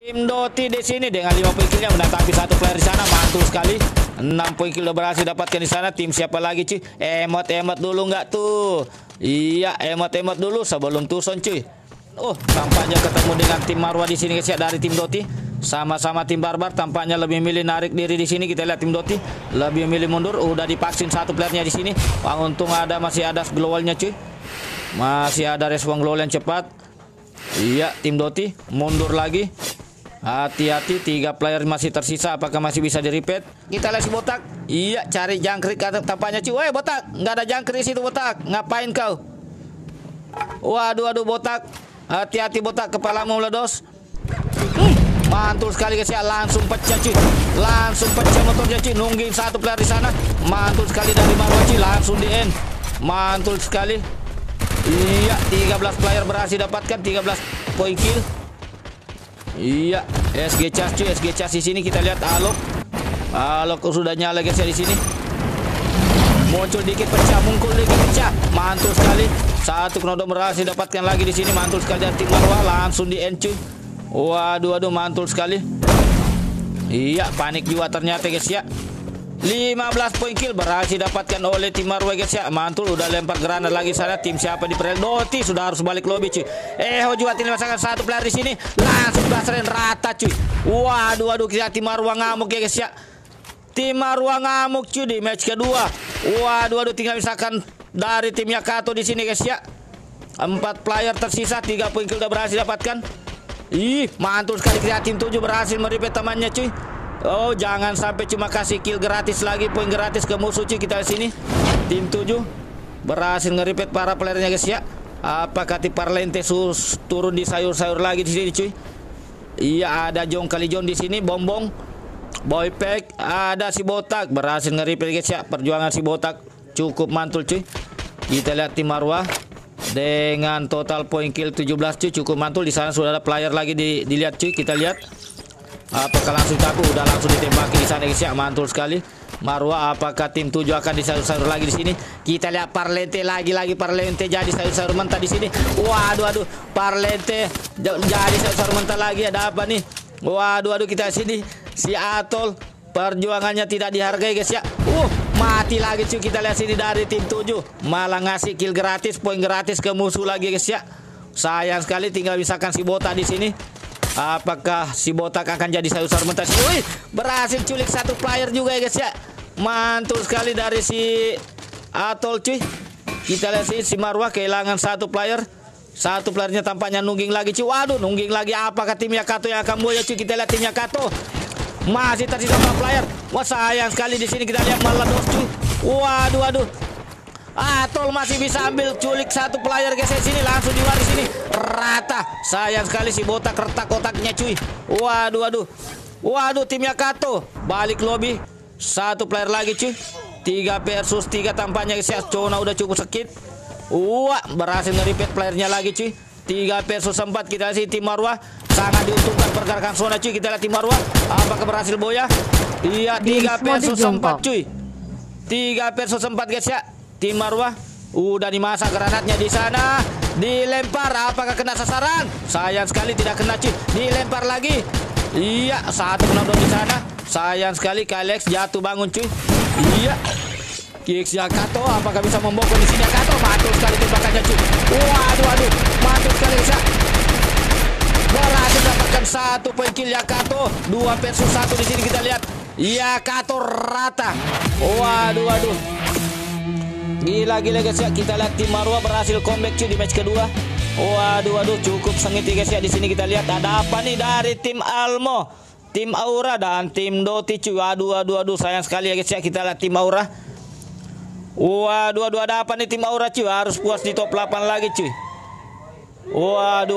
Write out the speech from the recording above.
Tim Doti di sini dengan 5 poin killnya menatapi satu player di sana mantul sekali. 6 poin kill berhasil dapatkan di sana. Tim siapa lagi cuy? Emot-emot dulu nggak tuh? Iya, emot-emot dulu sebelum Tuson cuy. Oh, tampaknya ketemu dengan tim Marwah di sini guys ya dari tim Doti. Sama-sama tim Barbar tampaknya lebih milih narik diri di sini. Kita lihat tim Doti lebih milih mundur. Udah dipaksin satu playernya di sini. Wah, untung ada masih ada globalnya cuy. Masih ada respon global yang cepat. Iya, tim Doti mundur lagi. Hati-hati tiga player masih tersisa apakah masih bisa di repeat? Kita lihat si botak. Iya, cari jangkrik tampaknya cuy. Woi botak, nggak ada jangkrik situ botak. Ngapain kau? Waduh, waduh botak. Hati-hati botak, kepalamu meledos. Hmm, mantul sekali guys ya, langsung pecah cuy. Langsung pecah motornya cuy. Nungging satu player di sana. Mantul sekali dari Marwah cuy, langsung di end. Mantul sekali. Iya, 13 player berhasil dapatkan 13 poin kill. Iya, SG Cas cuy, SG Cas di sini kita lihat Alok. Alok sudah nyala guys ya di sini. Muncul dikit pecah, mungkul dikit pecah. Mantul sekali. Satu knodo berhasil dapatkan lagi di sini. Mantul sekali dari tim Marwah langsung di end cuy. Waduh, waduh, mantul sekali. Iya, panik juga ternyata guys ya. 15 poin kill berhasil dapatkan oleh tim guys ya. Mantul udah lempar granat lagi sana. Tim siapa di Perel Doti sudah harus balik lobby cuy. Eh, juga tim masakan satu player di sini. Langsung basarin rata cuy. Waduh waduh kita tim Marwah ngamuk ya guys ya. Tim Marwah ngamuk cuy di match kedua. Waduh waduh tinggal misalkan dari tim Yakato di sini guys ya. Empat player tersisa, tiga poin kill udah berhasil dapatkan. Ih, mantul sekali kita tim 7 berhasil meripet temannya cuy. Oh, jangan sampai cuma kasih kill gratis lagi, poin gratis ke musuh cuy kita di sini. Tim 7 berhasil ngeripet para playernya guys ya. Apakah tim Parlente sus turun di sayur-sayur lagi di sini cuy? Iya, ada Jong kali Jong di sini, Bombong. Boypack, ada si Botak berhasil ngeripet guys ya. Perjuangan si Botak cukup mantul cuy. Kita lihat tim Marwah dengan total poin kill 17 cuy cukup mantul di sana sudah ada player lagi di, dilihat cuy kita lihat Apakah langsung takut? Udah langsung ditembaki di sana ya. Mantul sekali. Marwah apakah tim 7 akan disayur-sayur lagi di sini? Kita lihat Parlente lagi-lagi Parlente jadi sayur-sayur mentah di sini. Waduh aduh Parlente jadi sayur-sayur mentah lagi ada apa nih? Waduh aduh kita sini si Atol perjuangannya tidak dihargai guys ya. Uh, mati lagi cuy kita lihat sini dari tim 7. Malah ngasih kill gratis, poin gratis ke musuh lagi guys ya. Sayang sekali tinggal misalkan si Bota di sini. Apakah si botak akan jadi sayur-sayur mentah? Wih, berhasil culik satu player juga ya guys ya. Mantul sekali dari si Atol cuy. Kita lihat sih si Marwah kehilangan satu player. Satu playernya tampaknya nungging lagi cuy. Waduh, nungging lagi apakah tim Yakato yang akan boya cuy? Kita lihat tim Yakato. Masih tersisa satu player. Wah, sayang sekali di sini kita lihat malah dos cuy. Waduh, waduh. Atol masih bisa ambil culik satu player guys di sini langsung diwaris sini rata. Sayang sekali si botak retak kotaknya cuy. Waduh waduh. Waduh tim Yakato balik lobby. Satu player lagi cuy. Tiga versus tiga tampaknya guys ya. Cona udah cukup sakit. Wah berhasil nge-repeat playernya lagi cuy. Tiga versus empat kita sih tim Marwah sangat diuntungkan pergerakan zona cuy. Kita lihat tim Marwah apakah berhasil boya? Iya tiga versus empat cuy. Tiga versus empat guys ya. Tim Marwah udah dimasak granatnya di sana. Dilempar apakah kena sasaran? Sayang sekali tidak kena cuy. Dilempar lagi. Iya, satu kena di sana. Sayang sekali Kalex jatuh bangun cuy. Iya. Kicks Yakato apakah bisa membongkar di sini Yakato? Mantul sekali tembakannya cuy. Waduh, waduh. Mantul sekali bisa. Berhasil dapatkan satu poin kill Yakato. Dua versus satu di sini kita lihat. Yakato rata. Waduh, waduh. Gila gila guys ya kita lihat tim Marwah berhasil comeback cuy di match kedua. Waduh waduh cukup sengit guys ya di sini kita lihat ada apa nih dari tim Almo, tim Aura dan tim Doti cuy. Waduh waduh waduh sayang sekali ya guys ya kita lihat tim Aura. Waduh waduh ada apa nih tim Aura cuy harus puas di top 8 lagi cuy. Waduh waduh